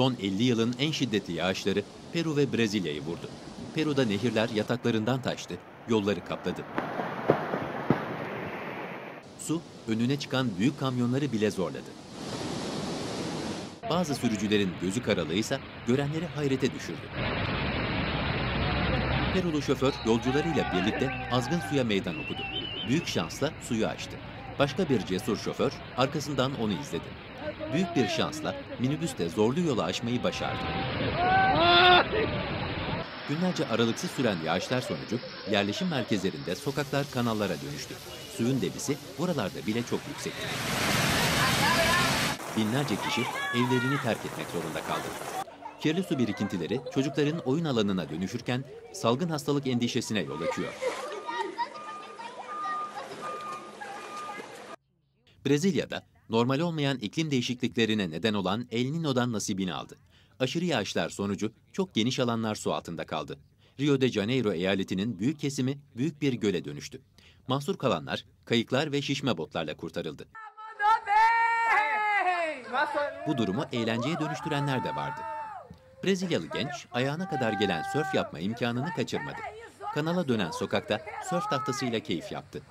Son 50 yılın en şiddetli yağışları Peru ve Brezilya'yı vurdu. Peru'da nehirler yataklarından taştı, yolları kapladı. Su önüne çıkan büyük kamyonları bile zorladı. Bazı sürücülerin gözü karalığıysa görenleri hayrete düşürdü. Perulu şoför yolcularıyla birlikte azgın suya meydan okudu. Büyük şansla suyu açtı. Başka bir cesur şoför arkasından onu izledi. Büyük bir şansla minibüs de zorlu yolu aşmayı başardı. Günlerce aralıksız süren yağışlar sonucu yerleşim merkezlerinde sokaklar kanallara dönüştü. Suyun debisi buralarda bile çok yüksekti. Binlerce kişi evlerini terk etmek zorunda kaldı. Kirli su birikintileri çocukların oyun alanına dönüşürken salgın hastalık endişesine yol açıyor. Brezilya'da normal olmayan iklim değişikliklerine neden olan El Niño'dan nasibini aldı. Aşırı yağışlar sonucu çok geniş alanlar su altında kaldı. Rio de Janeiro eyaletinin büyük kesimi büyük bir göle dönüştü. Mahsur kalanlar kayıklar ve şişme botlarla kurtarıldı. Bu durumu eğlenceye dönüştürenler de vardı. Brezilyalı genç ayağına kadar gelen sörf yapma imkanını kaçırmadı. Kanala dönen sokakta sörf tahtasıyla keyif yaptı.